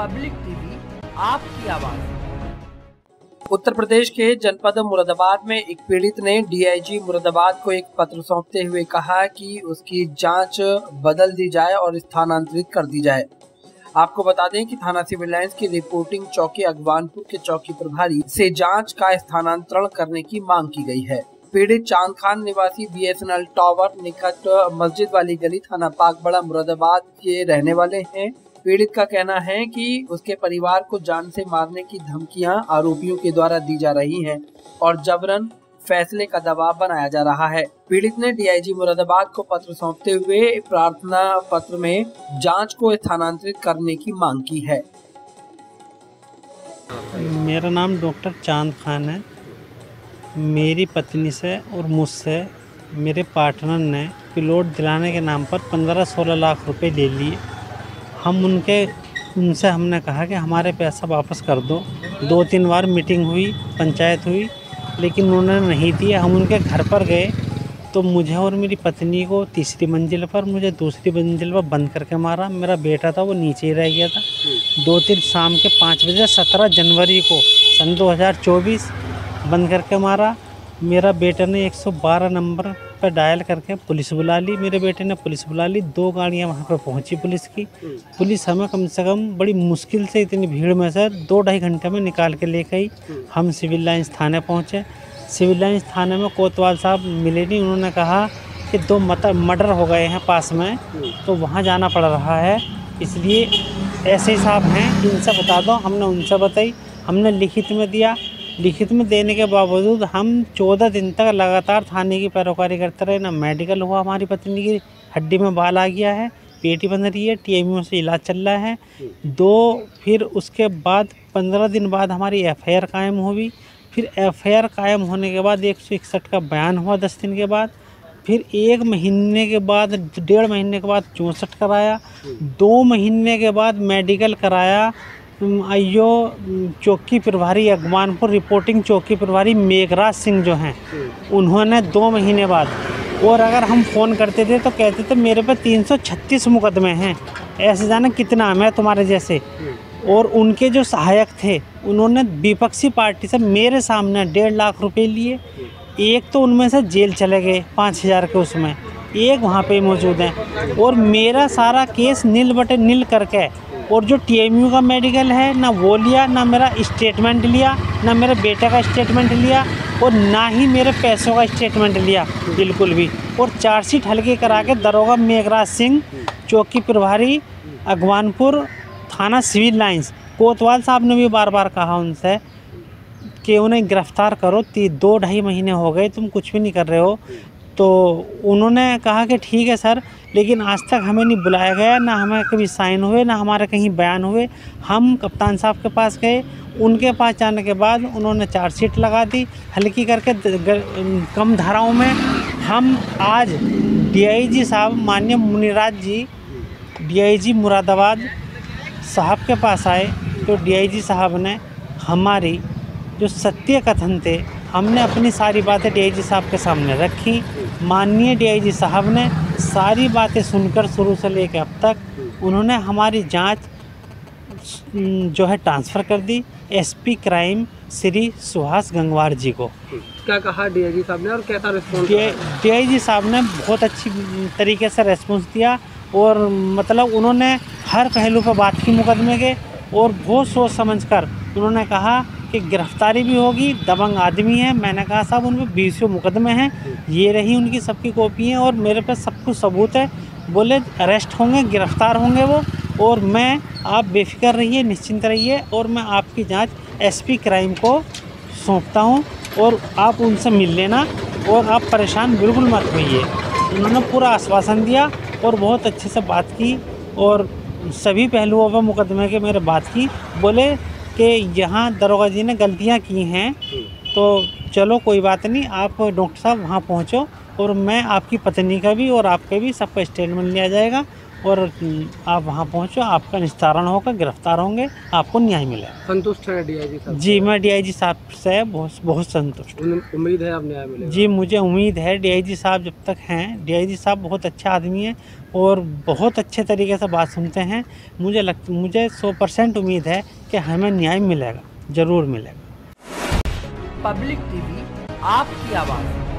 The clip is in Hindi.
पब्लिक टीवी, आपकी आवाज़। उत्तर प्रदेश के जनपद मुरादाबाद में एक पीड़ित ने डीआईजी मुरादाबाद को एक पत्र सौंपते हुए कहा कि उसकी जाँच बदल दी जाए और स्थानांतरित कर दी जाए। आपको बता दें कि थाना सिविल लाइंस की रिपोर्टिंग चौकी अगवानपुर के चौकी प्रभारी से जाँच का स्थानांतरण करने की मांग की गई है। पीड़ित चाँद खान निवासी बीएसएनएल टावर निकट मस्जिद वाली गली थाना पाकबड़ा मुरादाबाद के रहने वाले हैं। पीड़ित का कहना है कि उसके परिवार को जान से मारने की धमकियाँ आरोपियों के द्वारा दी जा रही हैं और जबरन फैसले का दबाव बनाया जा रहा है। पीड़ित ने डीआईजी मुरादाबाद को पत्र सौंपते हुए प्रार्थना पत्र में जाँच को स्थानांतरित करने की मांग की है। मेरा नाम डॉक्टर चाँद खान है। मेरी पत्नी से और मुझसे मेरे पार्टनर ने प्लॉट दिलाने के नाम पर पंद्रह सोलह लाख रुपए ले लिए। हम उनके, उनसे हमने कहा कि हमारे पैसा वापस कर दो। दो तीन बार मीटिंग हुई, पंचायत हुई, लेकिन उन्होंने नहीं दिया। हम उनके घर पर गए तो मुझे और मेरी पत्नी को तीसरी मंजिल पर, मुझे दूसरी मंजिल पर बंद करके मारा। मेरा बेटा था, वो नीचे ही रह गया था। दो तीन शाम के पाँच बजे सत्रह जनवरी को, सन 2024 बंद करके मारा। मेरा बेटा ने 112 नंबर पर डायल करके पुलिस बुला ली मेरे बेटे ने। पुलिस बुला ली दो गाड़ियाँ वहाँ पर पहुँची पुलिस की। पुलिस हमें कम से कम बड़ी मुश्किल से इतनी भीड़ में से दो ढाई घंटे में निकाल के ले गई हम सिविल लाइन्स थाने पहुँचे। सिविल लाइन्स थाने में कोतवाल साहब मिले नहीं उन्होंने कहा कि दो मत मर्डर हो गए हैं पास में तो वहाँ जाना पड़ रहा है। इसलिए ऐसे साहब हैं इनसे बता दो हमने उनसे बताई हमने लिखित में दिया। लिखित में देने के बावजूद हम चौदह दिन तक लगातार थाने की पैरोकारी करते रहे। ना मेडिकल हुआ, हमारी पत्नी की हड्डी में बाल आ गया है, पेटी बन रही है टी से इलाज चल रहा है। दो, फिर उसके बाद पंद्रह दिन बाद हमारी एफआईआर कायम हुई। फिर एफआईआर कायम होने के बाद एक सौ इकसठ का बयान हुआ दस दिन के बाद। फिर एक महीने के बाद, डेढ़ महीने के बाद चौंसठ कराया। दो महीने के बाद मेडिकल कराया। आइयो चौकी प्रभारी अगवानपुर रिपोर्टिंग चौकी प्रभारी मेघराज सिंह जो हैं, उन्होंने दो महीने बाद, और अगर हम फ़ोन करते थे तो कहते थे, मेरे पे 336 मुकदमे हैं, ऐसे जाने कितना मैं तुम्हारे जैसे। और उनके जो सहायक थे, उन्होंने विपक्षी पार्टी से मेरे सामने डेढ़ लाख रुपए लिए। एक तो उनमें से जेल चले गए पाँच हज़ार के उसमें। एक वहाँ पे मौजूद हैं। और मेरा सारा केस नील बटे नील करके, और जो टीएमयू का मेडिकल है, ना वो लिया, ना मेरा स्टेटमेंट लिया, ना मेरे बेटे का स्टेटमेंट लिया, और ना ही मेरे पैसों का स्टेटमेंट लिया, बिल्कुल भी। और चार्जशीट हल्के करा के दरोगा मेघराज सिंह, चौकी प्रभारी, अगवानपुर थाना सिविल लाइंस कोतवाल साहब ने भी बार बार कहा उनसे कि उन्हें गिरफ़्तार करो, ती दो ढाई महीने हो गए, तुम कुछ भी नहीं कर रहे हो। तो उन्होंने कहा कि ठीक है सर, लेकिन आज तक हमें नहीं बुलाया गया, ना हमें कभी साइन हुए, ना हमारे कहीं बयान हुए। हम कप्तान साहब के पास गए, उनके पास जाने के बाद उन्होंने चार्जशीट लगा दी, हल्की करके कम धाराओं में। हम आज डीआईजी साहब, माननीय मुनिराज जी, डीआईजी मुरादाबाद साहब के पास आए तो डीआईजी साहब ने हमारी जो सत्य कथन थे हमने अपनी सारी बातें डीआईजी साहब के सामने रखी। माननीय डीआईजी साहब ने सारी बातें सुनकर शुरू से लेकर अब तक उन्होंने हमारी जाँच जो है ट्रांसफ़र कर दी एसपी क्राइम श्री सुहास गंगवार जी को। क्या कहा डीआईजी साहब ने और कैसा रिस्पॉन्स डीआईजी साहब ने बहुत अच्छी तरीके से रेस्पॉन्स दिया और मतलब उन्होंने हर पहलू पर बात की मुकदमे के और बहुत सोच समझ कर उन्होंने कहा कि गिरफ्तारी भी होगी, दबंग आदमी है। मैंने कहा, साहब उन पर बीसों मुकदमे हैं। ये रही उनकी सबकी कॉपी हैं और मेरे पास सब कुछ सबूत है। बोले, अरेस्ट होंगे, गिरफ़्तार होंगे वो और मैं, आप बेफिक्र रहिए, निश्चिंत रहिए और मैं आपकी जाँच एसपी क्राइम को सौंपता हूँ और आप उनसे मिल लेना और आप परेशान बिल्कुल मत होइए। उन्होंने पूरा आश्वासन दिया और बहुत अच्छे से बात की और सभी पहलुओं पर मुकदमे के मेरे बात की। बोले कि यहाँ दरोगा जी ने गलतियाँ की हैं। तो चलो कोई बात नहीं, आप डॉक्टर साहब वहाँ पहुँचो और मैं आपकी पत्नी का भी और आपके भी सबका स्टेटमेंट लिया जाएगा। और आप वहाँ पहुँचो आपका निस्तारण होगा गिरफ़्तार होंगे आपको न्याय मिलेगा। संतुष्ट है डीआईजी साहब? जी मैं डीआईजी साहब से बहुत बहुत संतुष्ट उम्मीद है आप न्याय मिलेगा। जी मुझे उम्मीद है डीआईजी साहब जब तक हैं डीआईजी साहब बहुत अच्छे आदमी हैं और बहुत अच्छे तरीके से बात सुनते हैं। मुझे लग मुझे सौ परसेंट उम्मीद है कि हमें न्याय मिलेगा ज़रूर मिलेगा। पब्लिक टीवी आपकी आवाज़।